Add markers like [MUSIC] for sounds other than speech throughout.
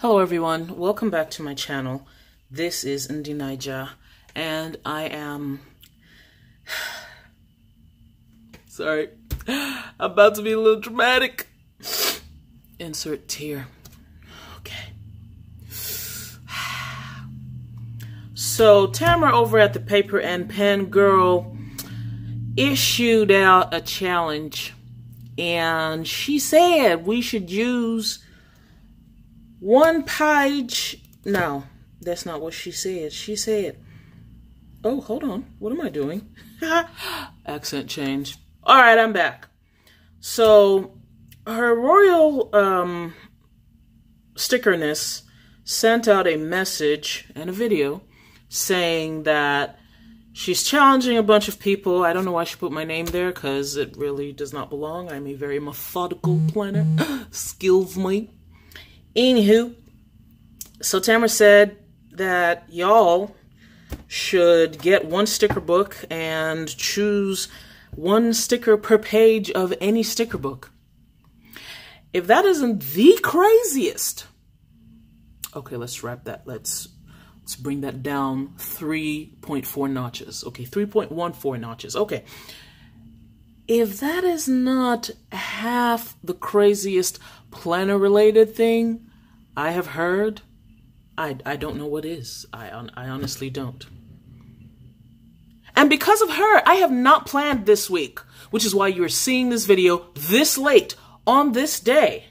Hello everyone, welcome back to my channel. This is Ndi Naija and I am [SIGHS] sorry, [GASPS] I'm about to be a little dramatic. [SIGHS] Insert tear. Okay. [SIGHS] So Tamara over at the Paper and Pen Girl issued out a challenge and she said we should use one page. No, that's not what she said. She said, oh, hold on. What am I doing? [LAUGHS] Accent change. All right, I'm back. So her royal um, stickerness sent out a message and a video saying that she's challenging a bunch of people. I don't know why she put my name there because it really does not belong. I'm a very methodical planner. [GASPS] Skills me. Anywho, so Tamara said that y'all should get one sticker book and choose one sticker per page of any sticker book. If that isn't the craziest, okay, let's wrap that. Let's let's bring that down 3.4 notches. Okay, 3.14 notches. Okay. If that is not half the craziest planner related thing I have heard, I, I don't know what is. I, I honestly don't. And because of her, I have not planned this week, which is why you're seeing this video this late on this day.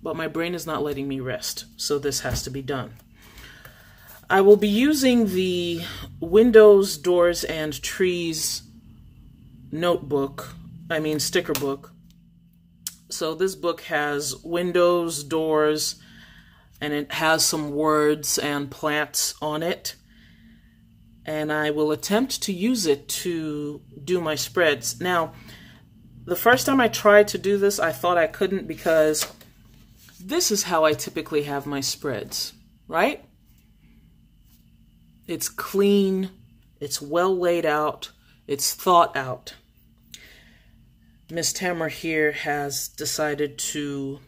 But my brain is not letting me rest, so this has to be done. I will be using the Windows, Doors, and Trees notebook, I mean sticker book, so this book has windows, doors, and it has some words and plants on it. And I will attempt to use it to do my spreads. Now, the first time I tried to do this, I thought I couldn't because this is how I typically have my spreads, right? It's clean, it's well laid out, it's thought out. Miss Tamara here has decided to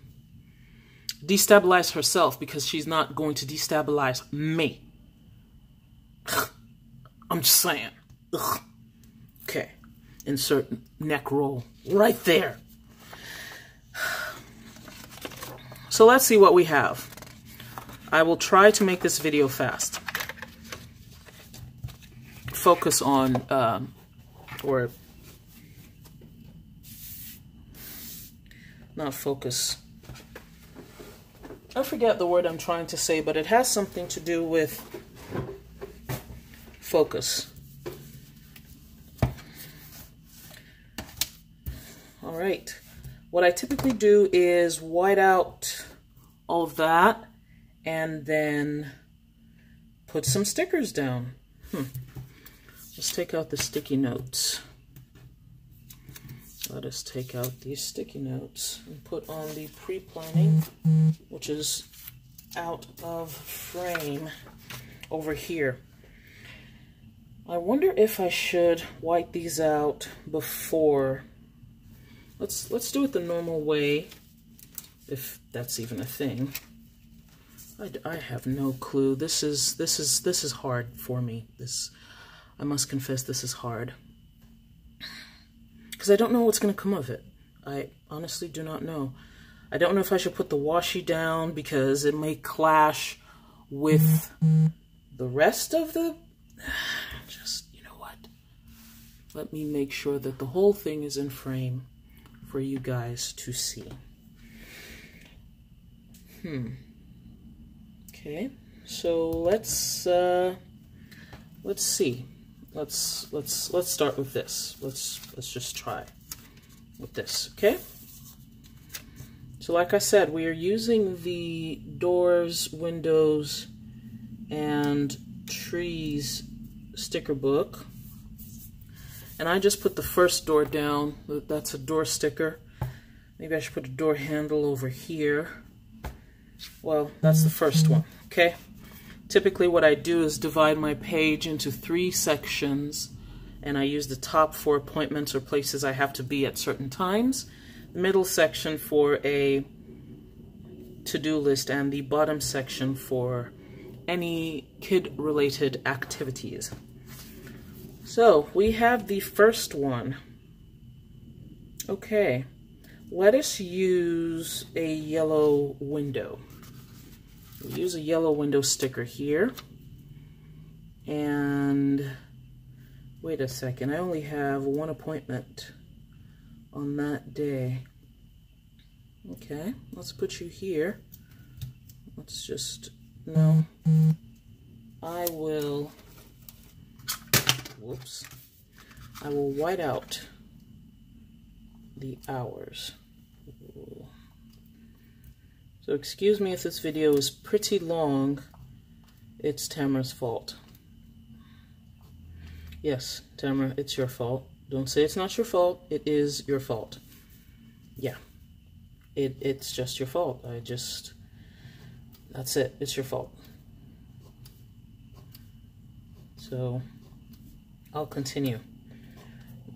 destabilize herself because she's not going to destabilize me. I'm just saying. Ugh. Okay. Insert neck roll right there. So let's see what we have. I will try to make this video fast. Focus on, um, or not focus. I forget the word I'm trying to say, but it has something to do with focus. All right. What I typically do is white out all of that and then put some stickers down. Hmm. Let's take out the sticky notes. Let us take out these sticky notes and put on the pre-planning, which is out of frame over here. I wonder if I should wipe these out before. Let's let's do it the normal way, if that's even a thing. I, I have no clue. This is this is this is hard for me. This I must confess this is hard because I don't know what's going to come of it. I honestly do not know. I don't know if I should put the washi down because it may clash with the rest of the... [SIGHS] Just, you know what? Let me make sure that the whole thing is in frame for you guys to see. Hmm. Okay, so let's, uh, let's see let's let's let's start with this. Let's let's just try with this, okay? So like I said, we are using the doors, windows, and trees sticker book. And I just put the first door down. That's a door sticker. Maybe I should put a door handle over here. Well, that's the first one, okay? Typically what I do is divide my page into three sections and I use the top for appointments or places I have to be at certain times. The middle section for a to-do list and the bottom section for any kid-related activities. So we have the first one. Okay, let us use a yellow window. We'll use a yellow window sticker here. And wait a second, I only have one appointment on that day. Okay, let's put you here. Let's just, no. I will, whoops, I will white out the hours. So excuse me if this video is pretty long. It's Tamara's fault. Yes, Tamara, it's your fault. Don't say it's not your fault. It is your fault. Yeah. It, it's just your fault. I just... That's it. It's your fault. So, I'll continue.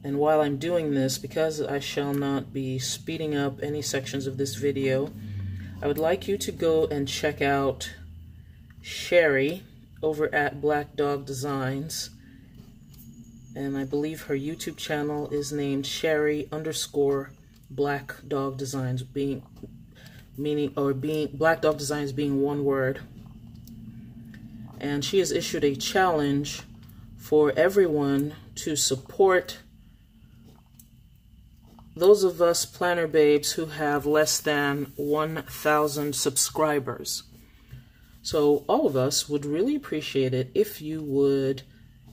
And while I'm doing this, because I shall not be speeding up any sections of this video, I would like you to go and check out Sherry over at Black Dog Designs. And I believe her YouTube channel is named Sherry underscore Black Dog Designs, being meaning or being Black Dog Designs being one word. And she has issued a challenge for everyone to support those of us planner babes who have less than 1,000 subscribers. So all of us would really appreciate it if you would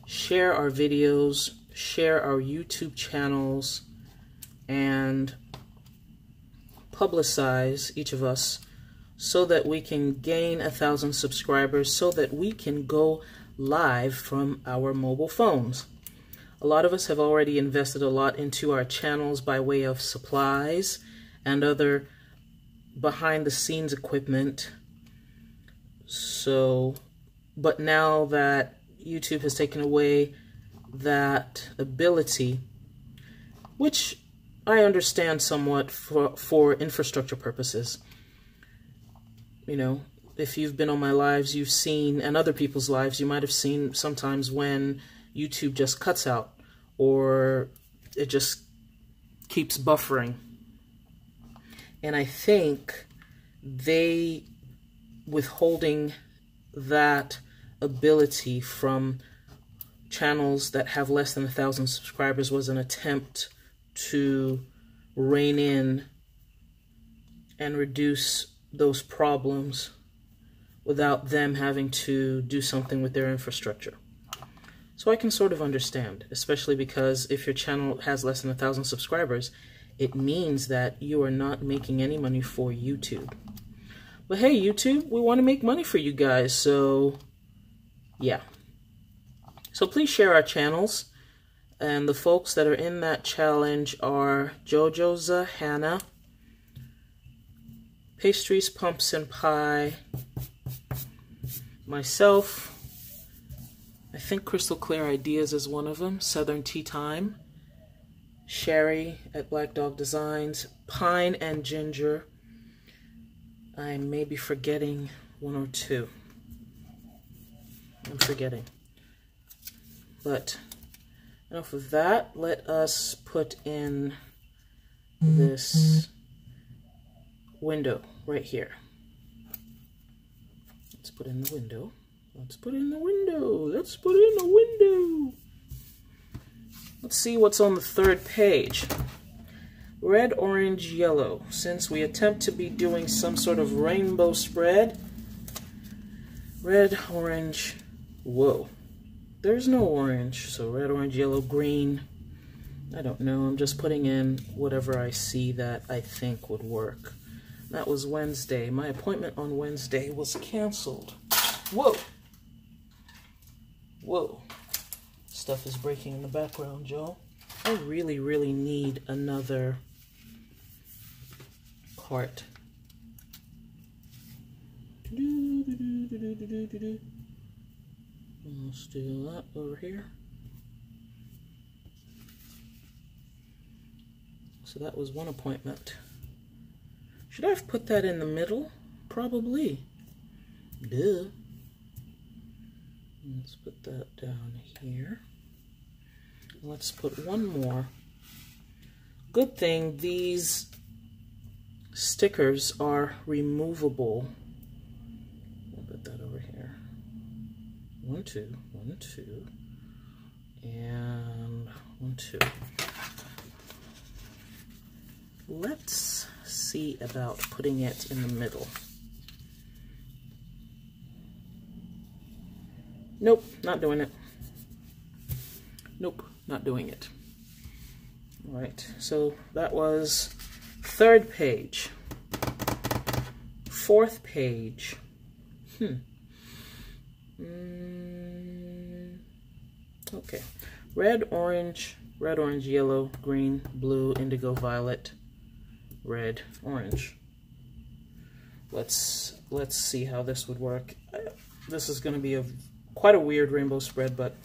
share our videos, share our YouTube channels, and publicize each of us so that we can gain a thousand subscribers so that we can go live from our mobile phones. A lot of us have already invested a lot into our channels by way of supplies and other behind the scenes equipment. So, but now that YouTube has taken away that ability, which I understand somewhat for, for infrastructure purposes. You know, if you've been on my lives, you've seen, and other people's lives, you might have seen sometimes when YouTube just cuts out or it just keeps buffering. And I think they withholding that ability from channels that have less than a thousand subscribers was an attempt to rein in and reduce those problems without them having to do something with their infrastructure. So I can sort of understand, especially because if your channel has less than a thousand subscribers, it means that you are not making any money for YouTube. But hey, YouTube, we want to make money for you guys, so yeah. So please share our channels. And the folks that are in that challenge are Jojoza Hannah, Pastries, Pumps, and Pie, myself, I think Crystal Clear Ideas is one of them. Southern Tea Time. Sherry at Black Dog Designs. Pine and Ginger. I may be forgetting one or two. I'm forgetting. But enough of that. Let us put in this window right here. Let's put in the window. Let's put in the window. Let's put in the window. Let's see what's on the third page. Red, orange, yellow. Since we attempt to be doing some sort of rainbow spread. Red, orange, whoa. There's no orange, so red, orange, yellow, green. I don't know, I'm just putting in whatever I see that I think would work. That was Wednesday. My appointment on Wednesday was canceled. Whoa! Whoa. Stuff is breaking in the background, Joe. I really, really need another cart. Let's do that over here. So that was one appointment. Should I have put that in the middle? Probably. Duh. Let's put that down here. Let's put one more. Good thing these stickers are removable. I'll put that over here. One, two, one, two, and one, two. Let's see about putting it in the middle. Nope, not doing it. Nope, not doing it. All right, so that was third page. Fourth page. Hmm. Mm, okay. Red, orange, red, orange, yellow, green, blue, indigo, violet, red, orange. Let's let's see how this would work. This is going to be a quite a weird rainbow spread, but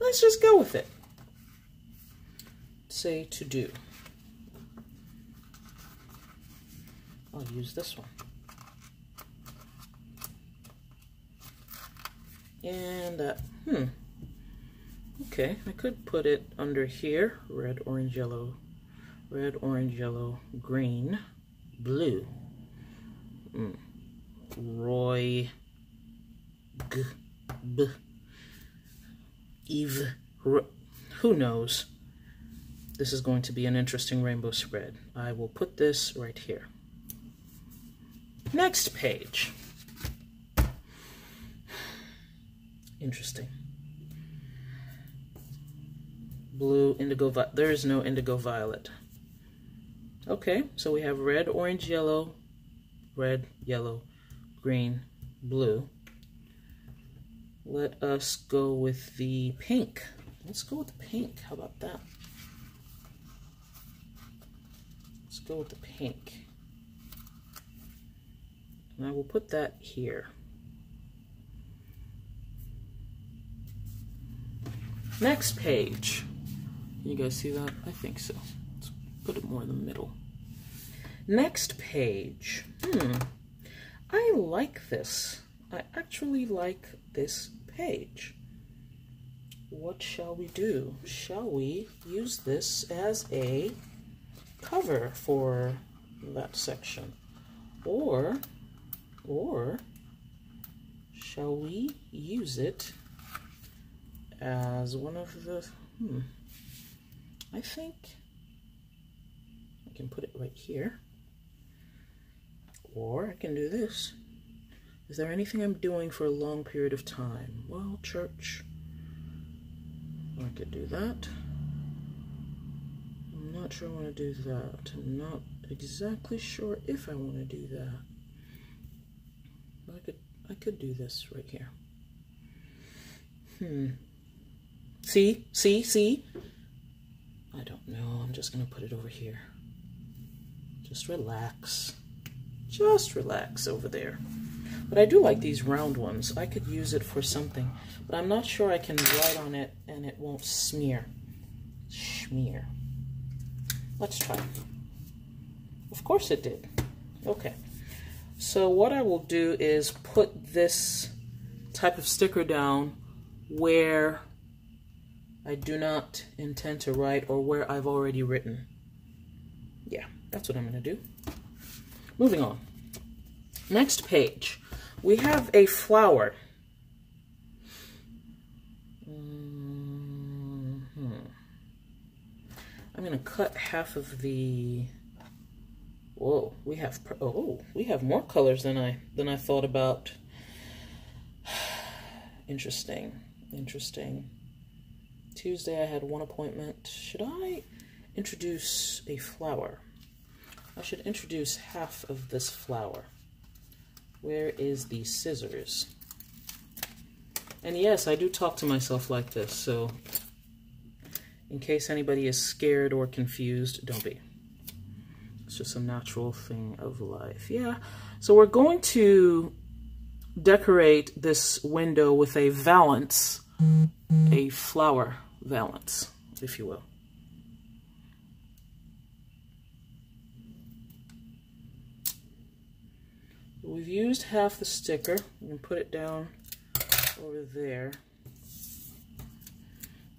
let's just go with it. Say to do. I'll use this one. And, uh, hmm. Okay, I could put it under here. Red, orange, yellow. Red, orange, yellow, green, blue. Mm. Roy. B. Eve. Who knows? This is going to be an interesting rainbow spread. I will put this right here. Next page. Interesting. Blue, indigo, there is no indigo violet. Okay, so we have red, orange, yellow, red, yellow, green, blue. Let us go with the pink. Let's go with the pink. How about that? Let's go with the pink. And I will put that here. Next page. You guys see that? I think so. Let's put it more in the middle. Next page. Hmm. I like this. I actually like this page. What shall we do? Shall we use this as a cover for that section? Or, or shall we use it as one of the, hmm, I think I can put it right here. Or I can do this. Is there anything I'm doing for a long period of time? Well, church. I could do that. I'm not sure I want to do that. I'm not exactly sure if I want to do that. But I could I could do this right here. Hmm. See? See? See? I don't know. I'm just going to put it over here. Just relax. Just relax over there. But I do like these round ones. I could use it for something. But I'm not sure I can write on it and it won't smear. Smear. Let's try. Of course it did. Okay. So what I will do is put this type of sticker down where I do not intend to write or where I've already written. Yeah, that's what I'm going to do. Moving on. Next page. We have a flower. Mm -hmm. I'm going to cut half of the... Whoa, we have oh, we have more colors than I than I thought about. [SIGHS] interesting, interesting. Tuesday I had one appointment. Should I introduce a flower? I should introduce half of this flower. Where is the scissors? And yes, I do talk to myself like this, so in case anybody is scared or confused, don't be. It's just a natural thing of life. Yeah, so we're going to decorate this window with a valance, a flower valance, if you will. We've used half the sticker. Can put it down over there.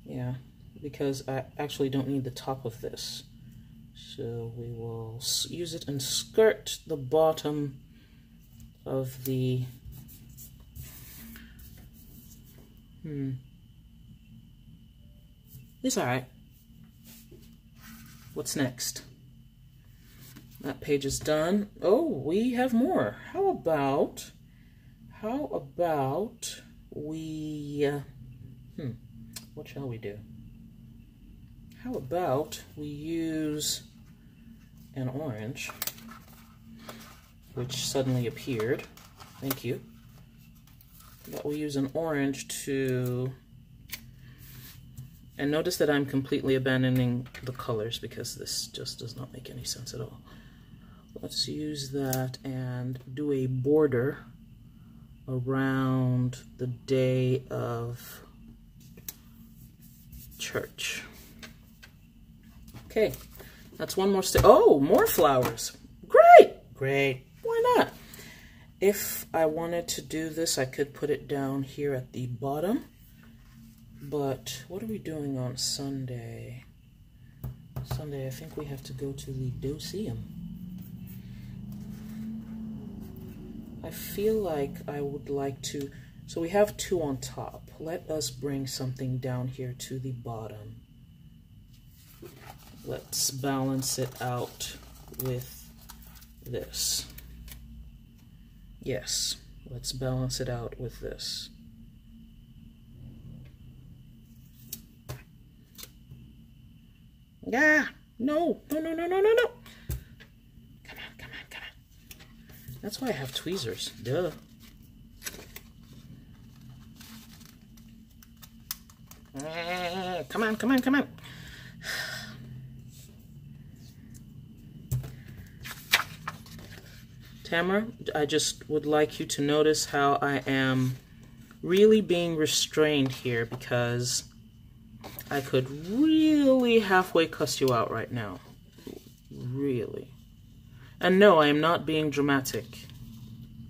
Yeah, because I actually don't need the top of this. So we will use it and skirt the bottom of the, hmm, it's all right. What's next? That page is done. Oh, we have more. How about, how about we, uh, hmm, what shall we do? How about we use an orange, which suddenly appeared. Thank you. But we use an orange to and notice that I'm completely abandoning the colors because this just does not make any sense at all. Let's use that and do a border around the day of church. Okay, that's one more step. Oh, more flowers. Great, great. Why not? If I wanted to do this, I could put it down here at the bottom but what are we doing on Sunday? Sunday, I think we have to go to the Doceum. I feel like I would like to... So we have two on top. Let us bring something down here to the bottom. Let's balance it out with this. Yes, let's balance it out with this. Yeah. No. No, no, no, no, no, no. Come on, come on, come on. That's why I have tweezers. Duh. Eh, come on, come on, come on. Tamara, I just would like you to notice how I am really being restrained here because I could really halfway cuss you out right now. Really. And no, I am not being dramatic.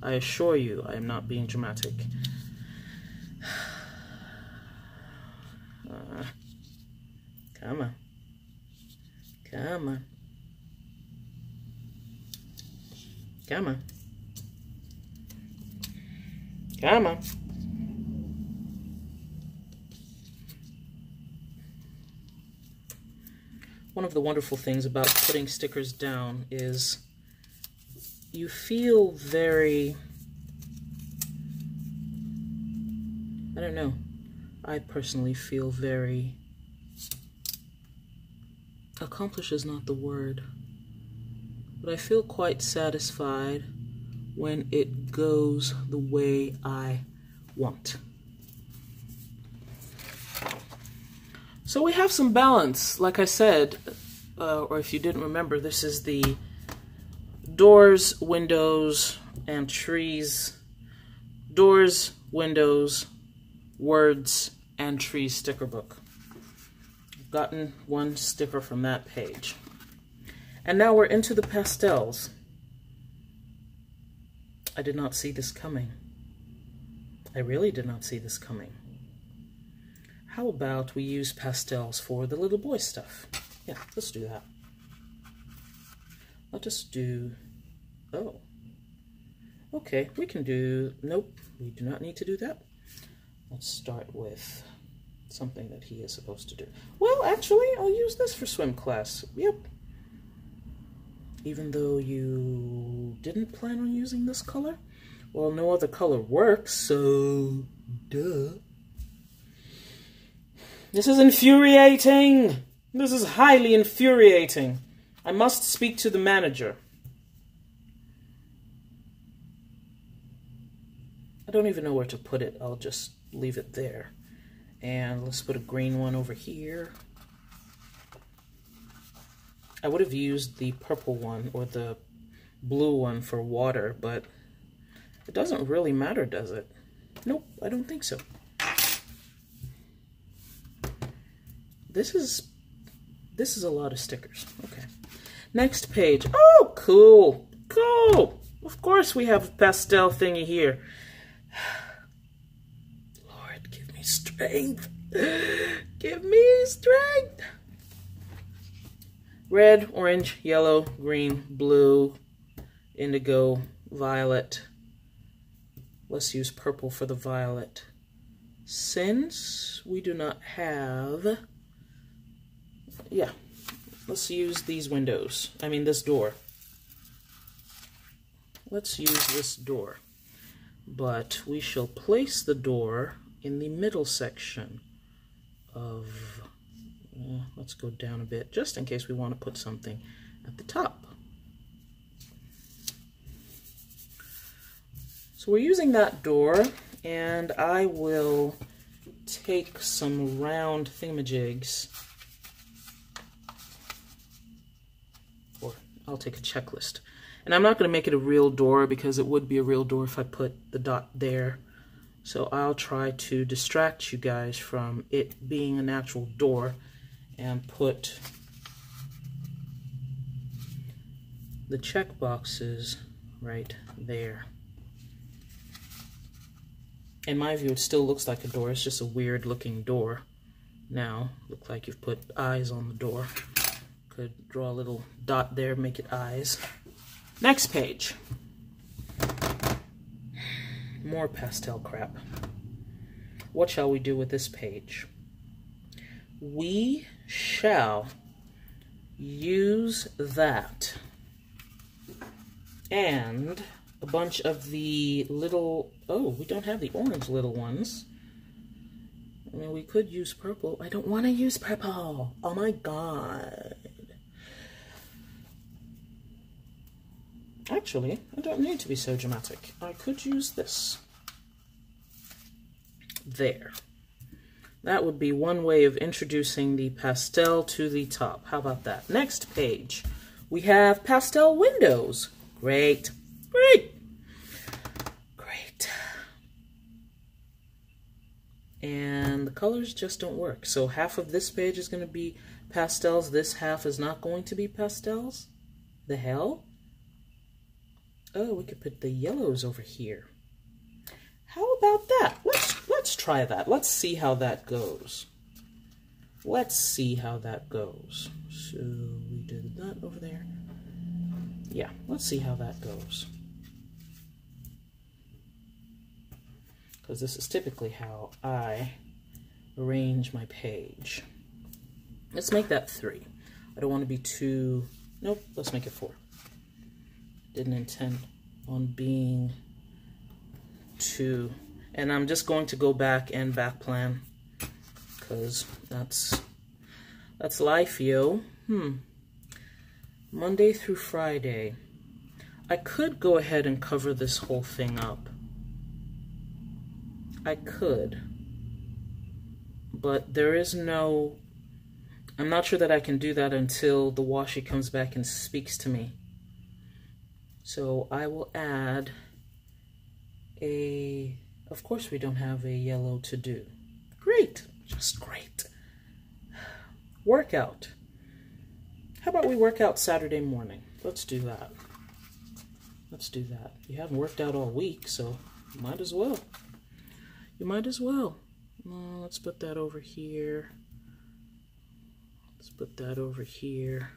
I assure you, I am not being dramatic. [SIGHS] Uh, come on. Come on. Come on. Come on. one of the wonderful things about putting stickers down is you feel very, I don't know, I personally feel very, accomplish is not the word, but I feel quite satisfied when it goes the way I want. So we have some balance. Like I said, uh, or if you didn't remember, this is the doors, windows, and trees. Doors, windows, words, and trees sticker book. I've gotten one sticker from that page. And now we're into the pastels. I did not see this coming. I really did not see this coming. How about we use pastels for the little boy stuff? Yeah, let's do that. Let us do, oh, okay, we can do, nope, we do not need to do that. Let's start with something that he is supposed to do. Well, actually, I'll use this for swim class. Yep. Even though you didn't plan on using this color? Well, no other color works, so duh. This is infuriating. This is highly infuriating. I must speak to the manager. Don't even know where to put it. I'll just leave it there. And let's put a green one over here. I would have used the purple one or the blue one for water, but it doesn't really matter, does it? Nope, I don't think so. This is this is a lot of stickers. Okay. Next page. Oh, cool. Cool. Of course we have a pastel thingy here. Lord, give me strength. Give me strength. Red, orange, yellow, green, blue, indigo, violet. Let's use purple for the violet. Since we do not have, yeah, let's use these windows. I mean this door. Let's use this door. But we shall place the door in the middle section of, uh, let's go down a bit, just in case we want to put something at the top. So we're using that door, and I will take some round thingamajigs, or I'll take a checklist. And I'm not going to make it a real door because it would be a real door if I put the dot there. So I'll try to distract you guys from it being an actual door and put the check boxes right there. In my view, it still looks like a door. It's just a weird looking door. Now, look like you've put eyes on the door. Could draw a little dot there, make it eyes. Next page. More pastel crap. What shall we do with this page? We shall use that and a bunch of the little, oh, we don't have the orange little ones. I mean, we could use purple. I don't want to use purple. Oh my god. Actually, I don't need to be so dramatic. I could use this. There. That would be one way of introducing the pastel to the top. How about that? Next page, we have pastel windows. Great, great, great. And the colors just don't work. So half of this page is going to be pastels. This half is not going to be pastels. The hell? Oh, we could put the yellows over here. How about that? Let's try that. Let's see how that goes. Let's see how that goes. So we did that over there. Yeah, let's see how that goes. Because this is typically how I arrange my page. Let's make that three. I don't want to be too... Nope, let's make it four didn't intend on being two. And I'm just going to go back and back plan because that's that's life, yo. Hmm. Monday through Friday. I could go ahead and cover this whole thing up. I could. But there is no... I'm not sure that I can do that until the washi comes back and speaks to me. So I will add a, of course we don't have a yellow to do. Great, just great. Workout. How about we work out Saturday morning? Let's do that. Let's do that. You haven't worked out all week, so might as well. You might as well. Uh, let's put that over here. Let's put that over here.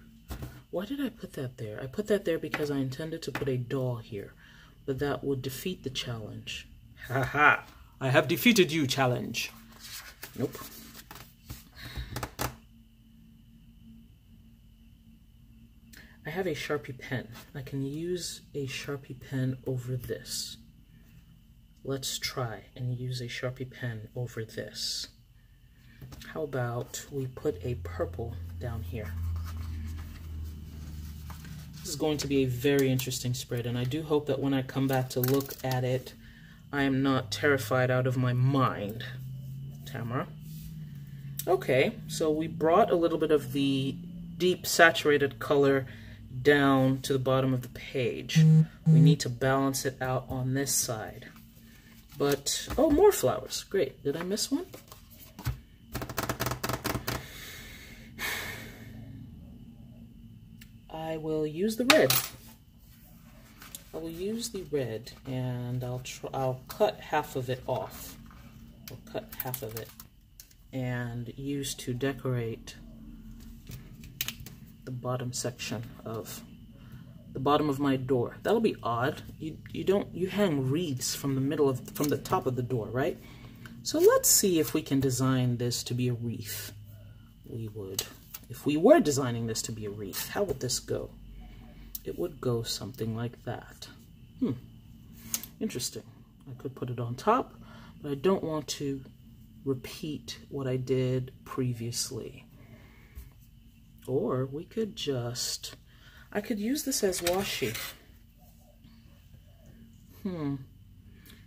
Why did I put that there? I put that there because I intended to put a doll here, but that would defeat the challenge. Ha ha! I have defeated you, challenge. Nope. I have a Sharpie pen. I can use a Sharpie pen over this. Let's try and use a Sharpie pen over this. How about we put a purple down here? This is going to be a very interesting spread, and I do hope that when I come back to look at it, I am not terrified out of my mind. Tamara. Okay, so we brought a little bit of the deep saturated color down to the bottom of the page. We need to balance it out on this side. But, oh, more flowers. Great. Did I miss one? I will use the red. I will use the red and I'll try, I'll cut half of it off. I'll cut half of it and use to decorate the bottom section of the bottom of my door. That'll be odd. You you don't you hang wreaths from the middle of from the top of the door, right? So let's see if we can design this to be a wreath. We would if we were designing this to be a wreath, how would this go? It would go something like that. Hmm. Interesting. I could put it on top, but I don't want to repeat what I did previously. Or we could just, I could use this as washi. Hmm,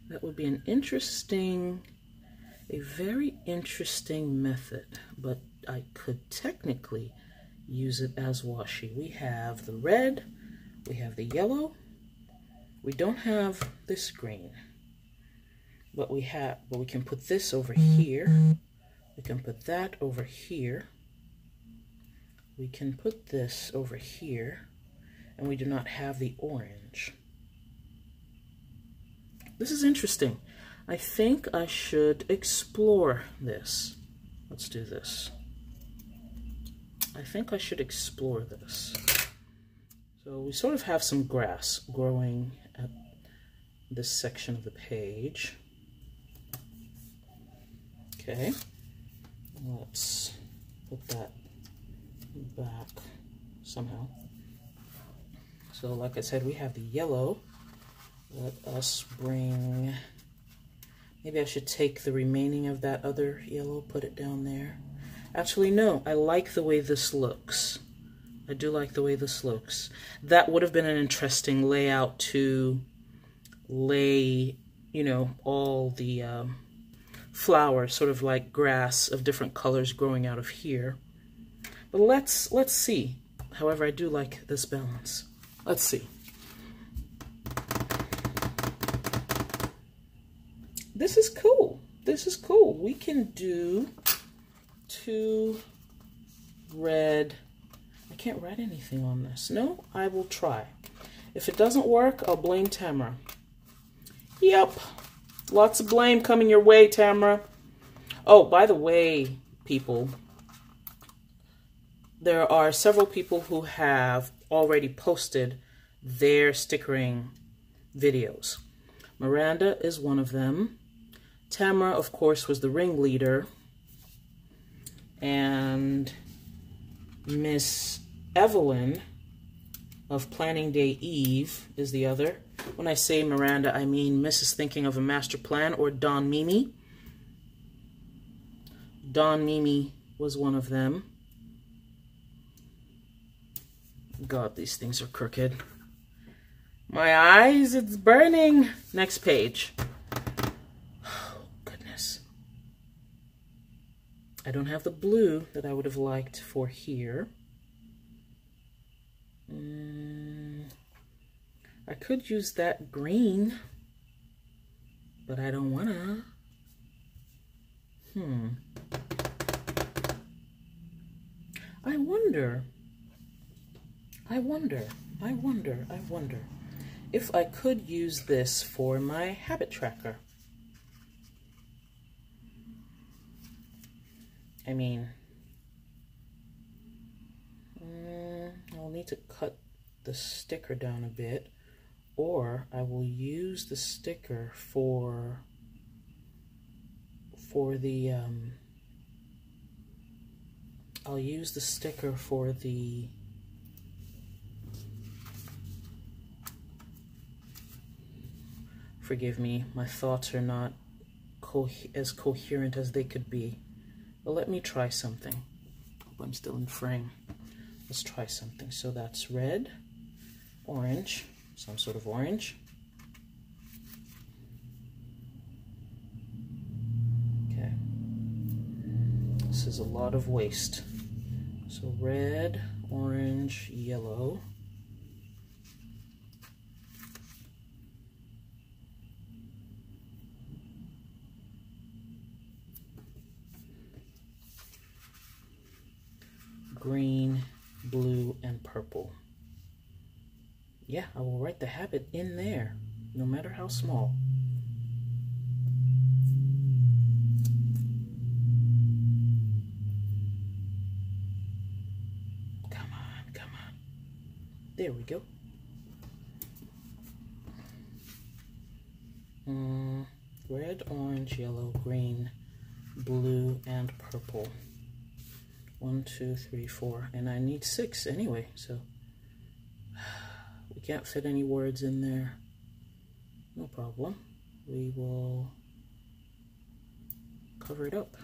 that would be an interesting, a very interesting method, but I could technically use it as washi. We have the red, we have the yellow, we don't have this green, but we have, but we can put this over here, we can put that over here, we can put this over here and we do not have the orange. This is interesting. I think I should explore this. Let's do this. I think I should explore this. So we sort of have some grass growing at this section of the page. Okay, let's put that back somehow. So like I said, we have the yellow. Let us bring, maybe I should take the remaining of that other yellow, put it down there. Actually, no, I like the way this looks. I do like the way this looks. That would have been an interesting layout to lay, you know, all the um, flowers, sort of like grass of different colors growing out of here. But let's let's see. However, I do like this balance. Let's see. This is cool. This is cool. We can do two red. Can't write anything on this. No, I will try. If it doesn't work, I'll blame Tamara. Yep. Lots of blame coming your way, Tamara. Oh, by the way, people, there are several people who have already posted their stickering videos. Miranda is one of them. Tamara, of course, was the ringleader. And Miss Evelyn of Planning Day Eve is the other. When I say Miranda, I mean Mrs. Thinking of a Master Plan or Don Mimi. Don Mimi was one of them. God, these things are crooked. My eyes, it's burning. Next page. Oh, goodness. I don't have the blue that I would have liked for here. Mm, I could use that green, but I don't wanna. Hmm. I wonder I wonder, I wonder, I wonder if I could use this for my habit tracker. I mean, mm, I'll need to cut the sticker down a bit or I will use the sticker for for the um, I'll use the sticker for the Forgive me, my thoughts are not co as coherent as they could be. But let me try something. Hope I'm still in frame. Let's try something. So that's red, orange, some sort of orange. Okay. This is a lot of waste. So red, orange, yellow. green, blue, and purple. yeah, I will write the habit in there, no matter how small. Come on, come on. There we go. Mm, red, orange, yellow, green, blue, and purple. One, two, three, four. And I need six anyway, so [SIGHS] we can't fit any words in there. No problem. We will cover it up.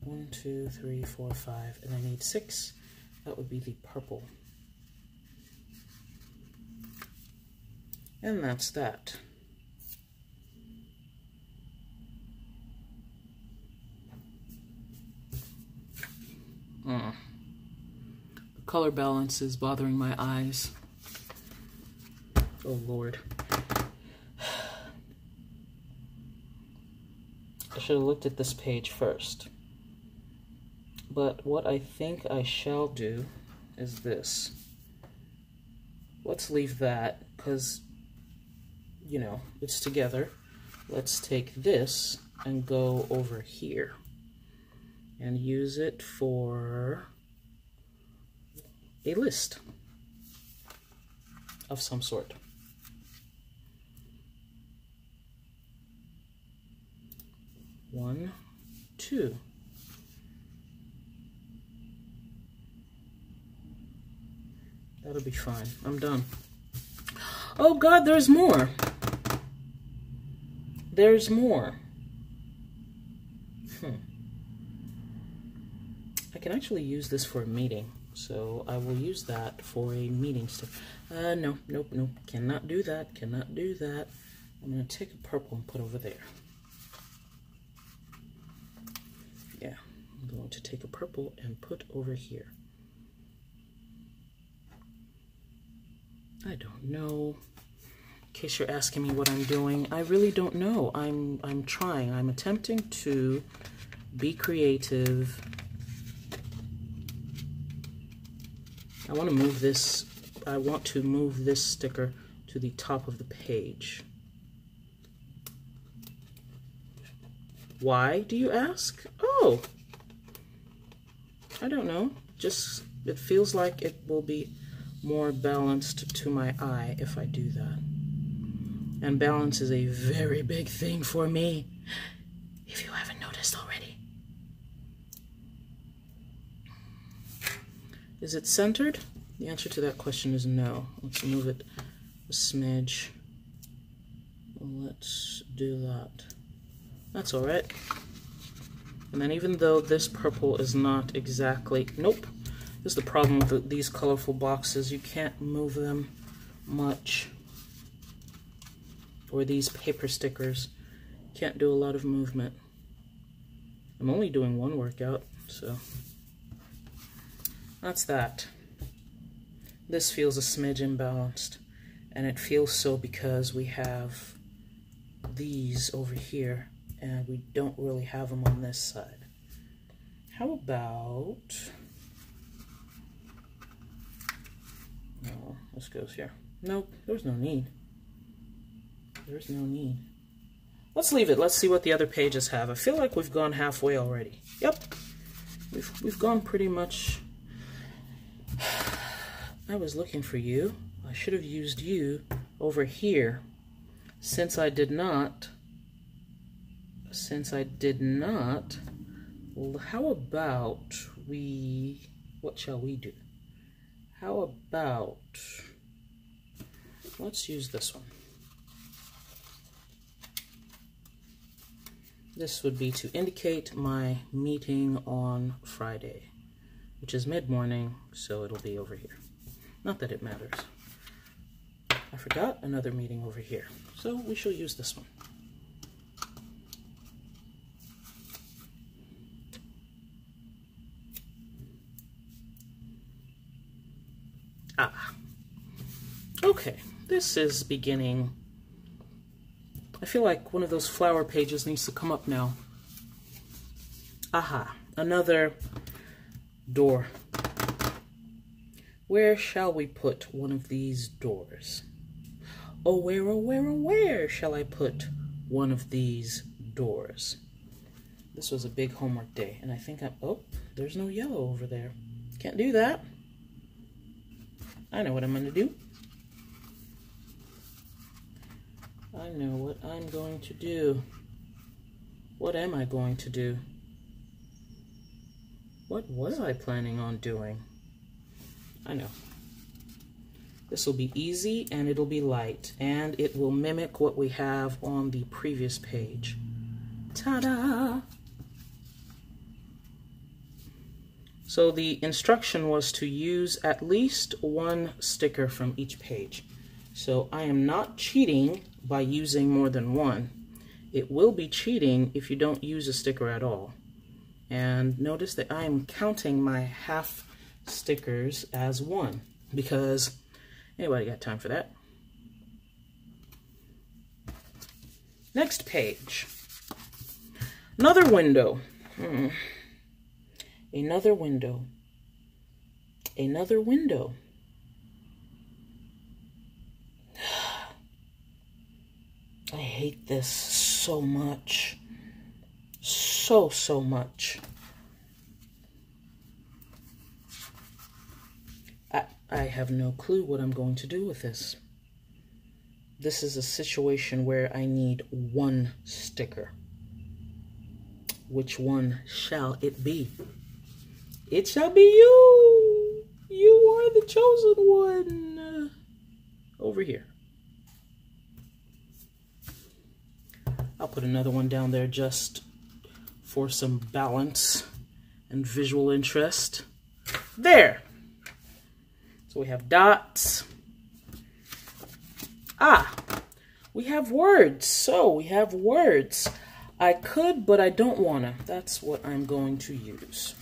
One, two, three, four, five, and I need six. That would be the purple. And that's that. Mm. The color balance is bothering my eyes. Oh Lord. I should have looked at this page first. But what I think I shall do is this. Let's leave that, because, you know, it's together. Let's take this and go over here and use it for a list of some sort. One, two. That'll be fine. I'm done. Oh God, there's more. There's more. Hmm. I can actually use this for a meeting. So I will use that for a meeting stuff. Uh, no, nope, nope. Cannot do that. Cannot do that. I'm going to take a purple and put over there. Yeah, I'm going to take a purple and put over here. I don't know. In case you're asking me what I'm doing, I really don't know. I'm I'm trying. I'm attempting to be creative I want to move this, I want to move this sticker to the top of the page. Why, do you ask? Oh, I don't know. Just, it feels like it will be more balanced to my eye if I do that. And balance is a very big thing for me, if you haven't noticed already. Is it centered? The answer to that question is no. Let's move it a smidge. Let's do that. That's all right. And then even though this purple is not exactly, nope. This is the problem with the, these colorful boxes. You can't move them much. Or these paper stickers. Can't do a lot of movement. I'm only doing one workout, so that's that. This feels a smidge imbalanced, and it feels so because we have these over here, and we don't really have them on this side. How about... Oh, this goes here. Nope, there's no need. There's no need. Let's leave it. Let's see what the other pages have. I feel like we've gone halfway already. Yep. We've, we've gone pretty much I was looking for you. I should have used you over here. Since I did not, since I did not, how about we, what shall we do? How about, let's use this one. This would be to indicate my meeting on Friday, which is mid-morning, so it'll be over here. Not that it matters. I forgot another meeting over here, so we shall use this one. Ah. Okay, this is beginning. I feel like one of those flower pages needs to come up now. Aha, another door Where shall we put one of these doors? Oh, where, oh, where, oh, where shall I put one of these doors? This was a big homework day, and I think I'm, oh, there's no yellow over there. Can't do that. I know what I'm going to do. I know what I'm going to do. What am I going to do? What was I planning on doing? I know. This will be easy and it'll be light and it will mimic what we have on the previous page. Ta-da! So the instruction was to use at least one sticker from each page. So I am not cheating by using more than one. It will be cheating if you don't use a sticker at all. And notice that I am counting my half stickers as one because anybody got time for that? Next page. Another window. Hmm. Another window. Another window. [SIGHS] I hate this so much. So, so much. I, have no clue what I'm going to do with this. This is a situation where I need one sticker. Which one shall it be? It shall be you! You are the chosen one! Over here. I'll put another one down there just for some balance and visual interest. There. We have dots. Ah, we have words. So we have words. I could, but I don't want to. That's what I'm going to use.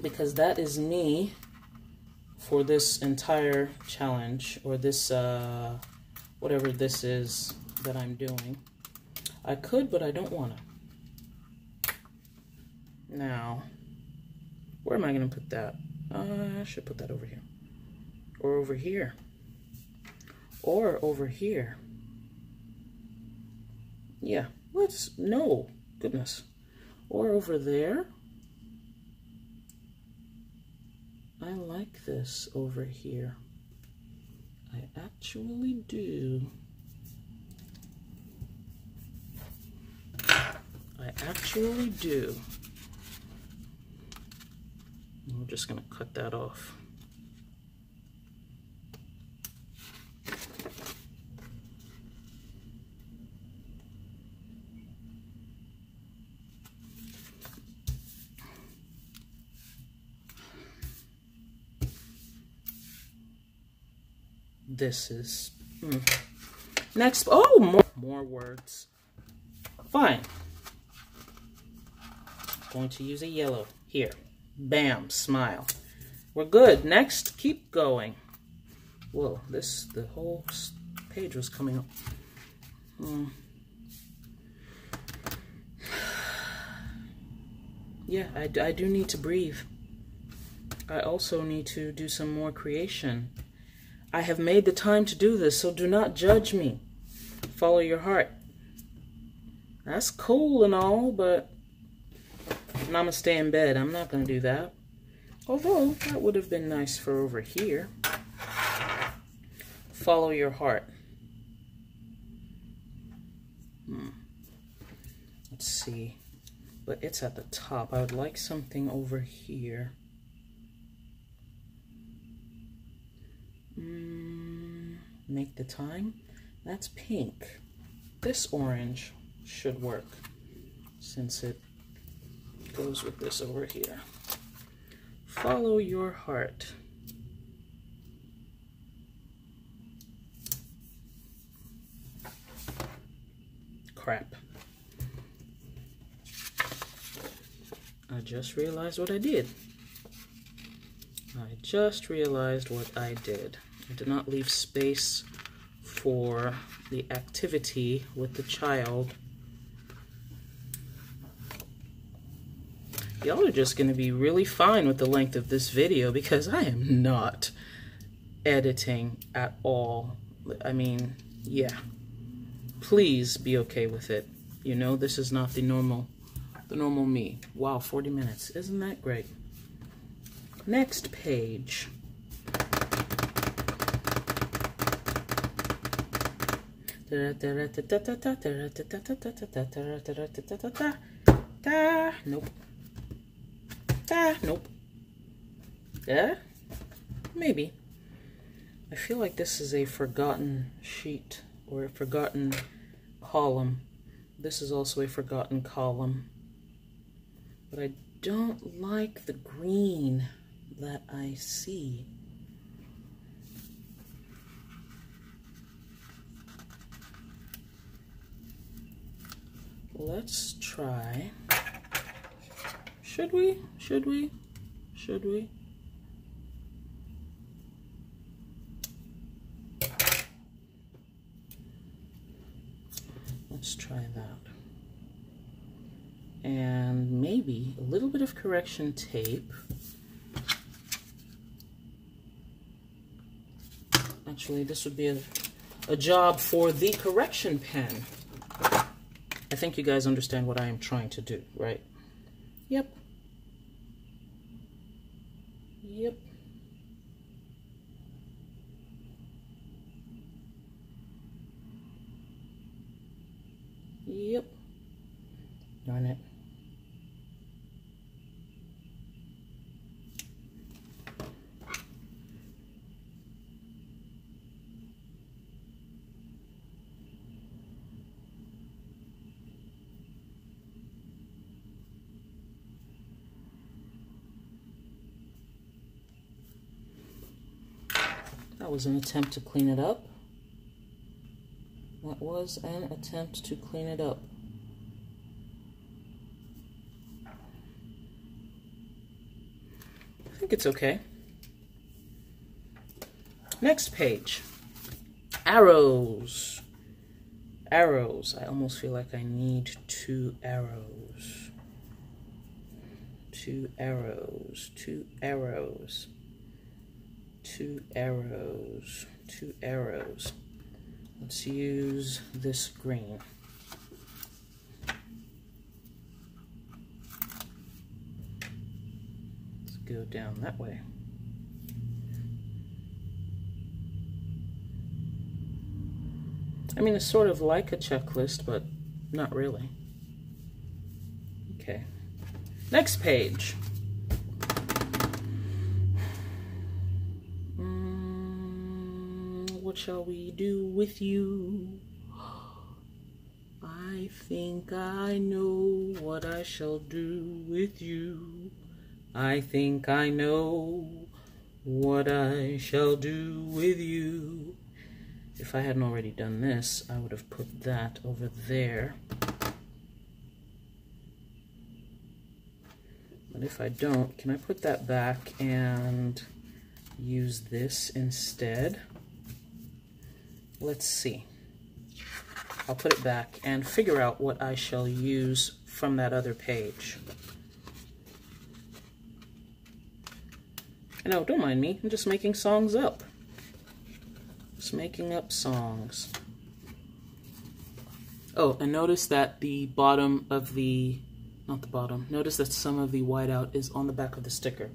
Because that is me for this entire challenge, or this, uh, whatever this is that I'm doing. I could, but I don't want to. Now, where am I going to put that? Uh, I should put that over here. Or over here. Or over here. Yeah, let's, no, goodness. Or over there. I like this over here. I actually do. I actually do. I'm just going to cut that off. This is... Mm. Next, oh, more, more words. Fine going to use a yellow here. Bam, smile. We're good. Next, keep going. Whoa, this, the whole page was coming up. Hmm. [SIGHS] Yeah, I, I do need to breathe. I also need to do some more creation. I have made the time to do this, so do not judge me. Follow your heart. That's cool and all, but Gonna stay in bed. I'm not gonna do that. Although, that would have been nice for over here. Follow your heart. Hmm. Let's see. But it's at the top. I would like something over here. Mm, make the time. That's pink. This orange should work since it goes with this over here. Follow your heart. Crap. I just realized what I did. I just realized what I did. I did not leave space for the activity with the child y'all are just going to be really fine with the length of this video because I am not editing at all. I mean, yeah. Please be okay with it. You know, this is not the normal, the normal me. Wow, 40 minutes. Isn't that great? Next page. Nope. Ah, nope. Yeah? Maybe. I feel like this is a forgotten sheet or a forgotten column. This is also a forgotten column. But I don't like the green that I see. let's try. Should we? Should we? Should we? Let's try that. And maybe a little bit of correction tape. Actually, this would be a, a job for the correction pen. I think you guys understand what I am trying to do, right? Yep. Yep. Yep. Darn it. That was an attempt to clean it up. That was an attempt to clean it up. I think it's okay. Next page. Arrows. Arrows. I almost feel like I need two arrows. Two arrows. Two arrows two arrows, two arrows. Let's use this green. Let's go down that way. I mean, it's sort of like a checklist, but not really. Okay. Next page. Shall we do with you? I think I know what I shall do with you. I think I know what I shall do with you. If I hadn't already done this, I would have put that over there. But if I don't, can I put that back and use this instead? Let's see. I'll put it back and figure out what I shall use from that other page. No, don't mind me. I'm just making songs up. Just making up songs. Oh, and notice that the bottom of the, not the bottom, notice that some of the whiteout is on the back of the sticker.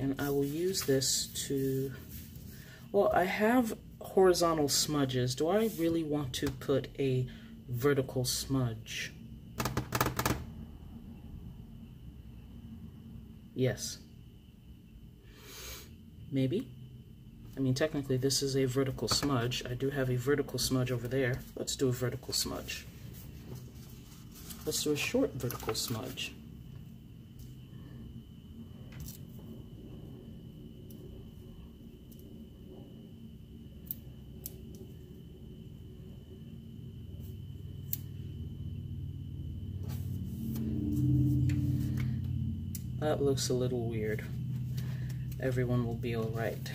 And I will use this to, well, I have horizontal smudges. Do I really want to put a vertical smudge? Yes. Maybe. I mean, technically, this is a vertical smudge. I do have a vertical smudge over there. Let's do a vertical smudge. Let's do a short vertical smudge. That looks a little weird. Everyone will be alright.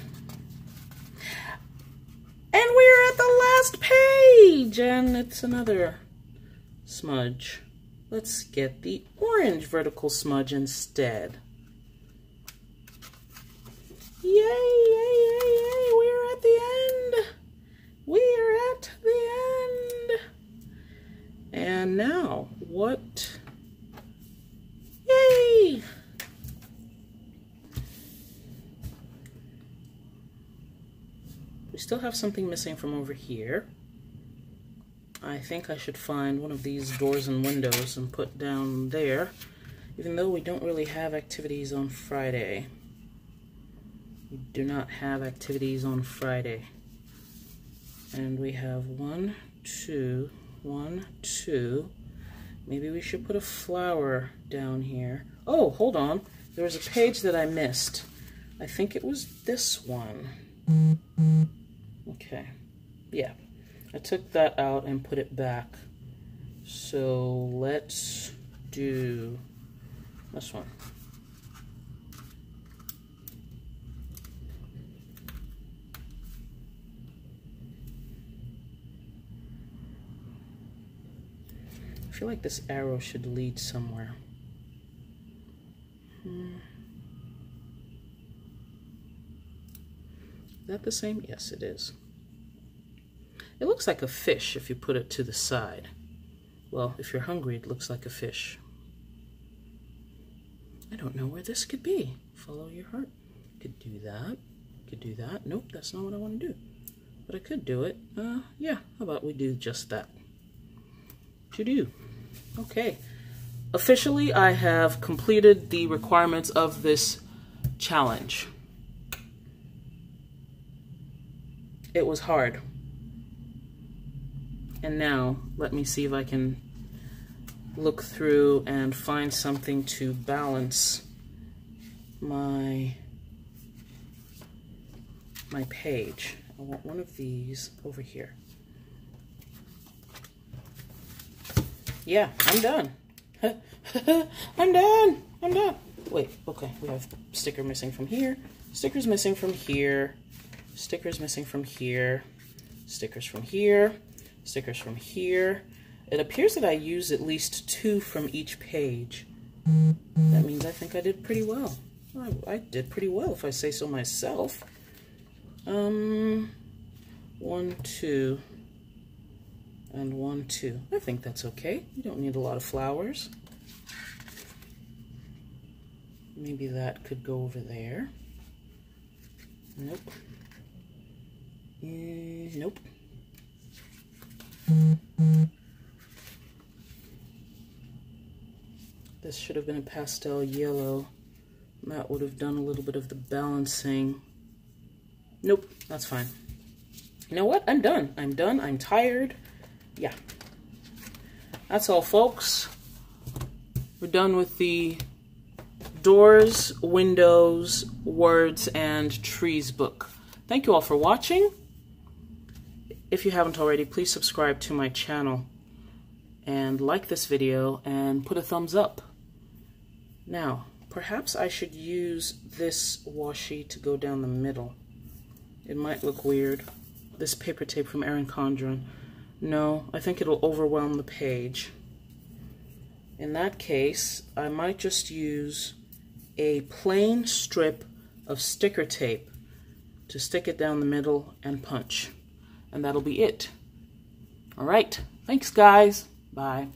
And we're at the last page! And it's another smudge. Let's get the orange vertical smudge instead. Yay, yay, yay, yay, we're at the end. We're at the end. And now, what? Yay! We still have something missing from over here. I think I should find one of these doors and windows and put down there, even though we don't really have activities on Friday. We do not have activities on Friday. And we have one, two, one, two. Maybe we should put a flower down here. Oh, hold on. There was a page that I missed. I think it was this one. Okay. Yeah. I took that out and put it back. So let's do this one. I feel like this arrow should lead somewhere. Hmm. Is that the same? Yes, it is. It looks like a fish if you put it to the side. Well, if you're hungry, it looks like a fish. I don't know where this could be. Follow your heart. Could do that. Could do that. Nope, that's not what I want to do. But I could do it. Uh, yeah, how about we do just that? To do. Okay. Officially, I have completed the requirements of this challenge. It was hard. And now, let me see if I can look through and find something to balance my my page. I want one of these over here. Yeah, I'm done. [LAUGHS] I'm done. I'm done. Wait, okay, we have sticker missing from here. Stickers missing from here. Stickers missing from here. Stickers from here stickers from here. It appears that I used at least two from each page. That means I think I did pretty well. I, I did pretty well if I say so myself. Um, one, two, and one, two. I think that's okay. You don't need a lot of flowers. Maybe that could go over there. Nope. Mm, nope. This should have been a pastel yellow. That would have done a little bit of the balancing. Nope, that's fine. You know what? I'm done. I'm done. I'm tired. Yeah. That's all, folks. We're done with the doors, windows, words, and trees book. Thank you all for watching. If you haven't already, please subscribe to my channel and like this video and put a thumbs up. Now, perhaps I should use this washi to go down the middle. It might look weird. This paper tape from Erin Condren. No, I think it'll overwhelm the page. In that case, I might just use a plain strip of sticker tape to stick it down the middle and punch and that'll be it. All right. Thanks, guys. Bye.